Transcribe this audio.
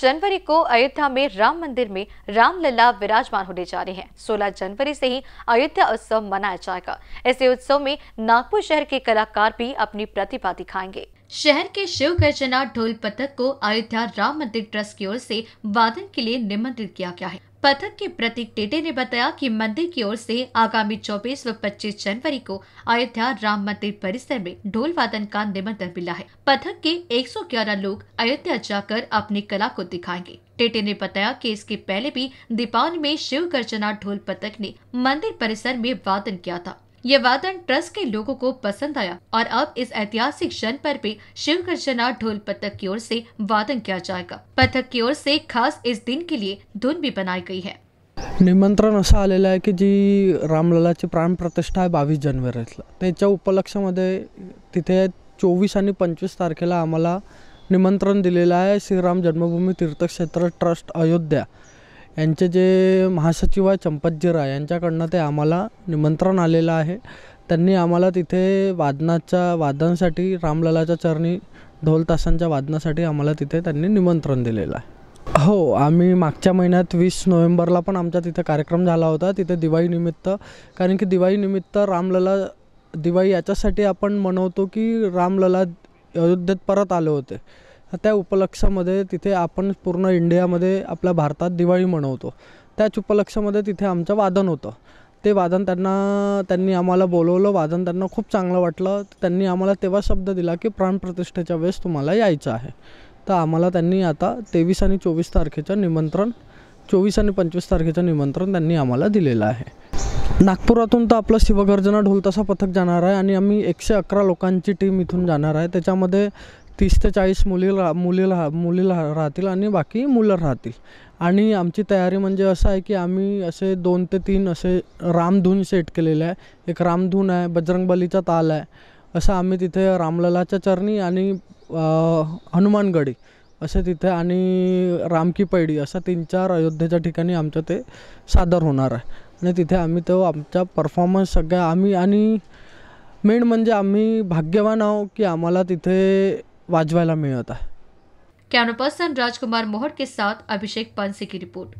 January को अयोध्या में राम मंदिर में रामलला विराजमान होने जा रहे हैं। 16 जनवरी से ही अयोध्या उत्सव मनाया जाएगा। ऐसे उत्सव में नागपुर शहर के कलाकार भी अपनी प्रतिभा दिखाएँगे। शहर के शिव गर्जना ढोल पथक को अयोध्या राम मंदिर ट्रस्ट की ओर से वादन के लिए निमंत्रित किया गया है। पथक के प्रतीक टेटे ने बताया कि मंदिर की ओर से आगामी 24 व 25 जनवरी को अयोध्या राम मंदिर परिसर में ढोल वादन का निमंत्रण मिला है। पथक के 111 लोग अयोध्या जाकर अपनी कला को दिखाएँगे। टेटे ने बताया कि इसके पहले भी दीपावली में शिव गर्जना ढोल पथक ने मंदिर परिसर में वादन किया था। ये वादन ट्रस्ट के लोगों को पसंद आया और अब इस ऐतिहासिक क्षण पर भी शिव गर्जना ढोल पथक की ओर से वादन किया जाएगा। पथक की ओर से खास इस दिन के लिए धुन भी बनाई गई है। निमंत्रण असं आलेलं आहे की जी रामललाची प्राणप्रतिष्ठा आहे बावीस जानेवारीला त्याच्या उपलक्षामध्ये तिथे चोवीस आणि पंचवीस तारखेला आम्हाला निमंत्रण दिलेलं आहे श्रीराम जन्मभूमी तीर्थक्षेत्र ट्रस्ट अयोध्या. यांचे जे महासचिव आहे चंपतजी राय यांच्याकडनं ते आम्हाला निमंत्रण आलेलं आहे. त्यांनी आम्हाला तिथे वादनाच्या वादनासाठी रामललाच्या चरणी ढोल तासांच्या वादनासाठी आम्हाला तिथे त्यांनी निमंत्रण दिलेलं आहे. हो आम्ही मागच्या महिन्यात वीस नोव्हेंबरला पण आमचा तिथे कार्यक्रम झाला होता तिथे दिवाळीनिमित्त कारण की दिवाळीनिमित्त रामलला दिवाळी याच्यासाठी आपण मनवतो की रामलला अयोध्येत परत आले होते. त्या उपलक्षामध्ये तिथे आपण पूर्ण इंडियामध्ये आपल्या भारतात दिवाळी मनवतो. त्याच उपलक्षामध्ये तिथे आमचं वादन होतं. ते वादन त्यांना त्यांनी आम्हाला बोलवलं वादन त्यांना खूप चांगलं वाटलं. त्यांनी आम्हाला तेव्हा शब्द दिला की प्राणप्रतिष्ठेच्या वेळेस तुम्हाला यायचं आहे. तर आम्हाला त्यांनी आता तेवीस आणि चोवीस तारखेचं निमंत्रण चोवीस आणि पंचवीस तारखेचं निमंत्रण त्यांनी आम्हाला दिलेलं आहे. नागपुरातून तर आपलं शिवगर्जना ढोलतासा पथक जाणार आहे आणि आम्ही एकशे अकरा लोकांची टीम इथून जाणार आहे. त्याच्यामध्ये तीस ते चाळीस मुली रा मुली राह मुली राहतील आणि बाकी मुलं राहतील. आणि आमची तयारी म्हणजे असं आहे की आम्ही असे दोन ते तीन असे रामधून सेट केलेले आहे. एक रामधून आहे बजरंगबलीचा ताल आहे. असं आम्ही तिथे रामललाच्या चरणी आणि हनुमानगडी असे तिथे आणि रामकी पैडी असा तीन चार अयोध्येच्या ठिकाणी आमचं ते सादर होणार आहे. आणि तिथे आम्ही तो आमचा परफॉर्मन्स सगळ्या आम्ही आणि मेन म्हणजे आम्ही भाग्यवान आहो की आम्हाला तिथे वाजवायला मिळत आहे. कैमरा पर्सन राजकुमार मोहर के साथ अभिषेक पांसे की रिपोर्ट।